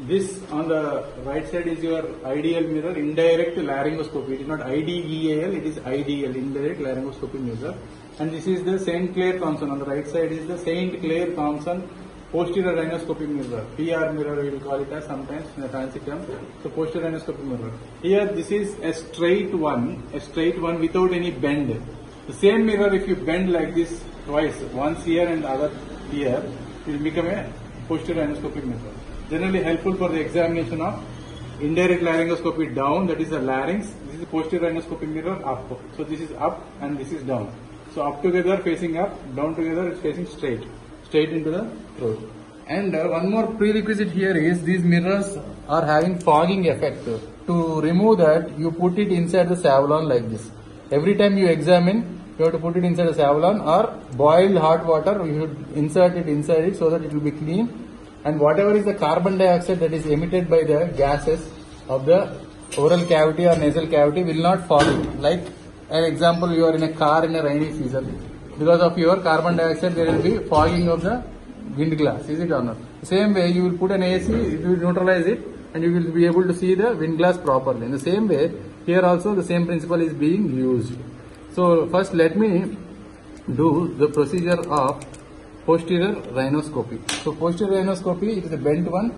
This on the right side is your ideal mirror, indirect laryngoscopy. It is not IDEAL, it is IDL, indirect laryngoscopy mirror. And this is the Saint Clair Thomson. On the right side is the Saint Clair Thomson posterior rhinoscopy mirror. PR mirror we will call it as sometimes in a fancy term. So posterior rhinoscopy mirror. Here this is a straight one, a straight one without any bend. The same mirror if you bend like this twice, once here and other here, it will become a posterior rhinoscopic mirror. Generally helpful for the examination of indirect laryngoscopy down, that is the larynx. This is the posterior laryngoscopy mirror up. So this is up and this is down. So up together facing up, down together it's facing straight, straight into the throat. And uh, one more prerequisite here is these mirrors are having fogging effect. To remove that, you put it inside the Savlon like this. Every time you examine, you have to put it inside the Savlon or boiled hot water, you should insert it inside it so that it will be clean. And whatever is the carbon dioxide that is emitted by the gases of the oral cavity or nasal cavity will not fall in. Like an example, you are in a car in a rainy season. Because of your carbon dioxide, there will be fogging of the wind glass. Is it or not? Same way, you will put an AC, it will neutralize it, and you will be able to see the wind glass properly. In the same way, here also the same principle is being used. So first, let me do the procedure of posterior rhinoscopy. So posterior rhinoscopy, it is a bent one.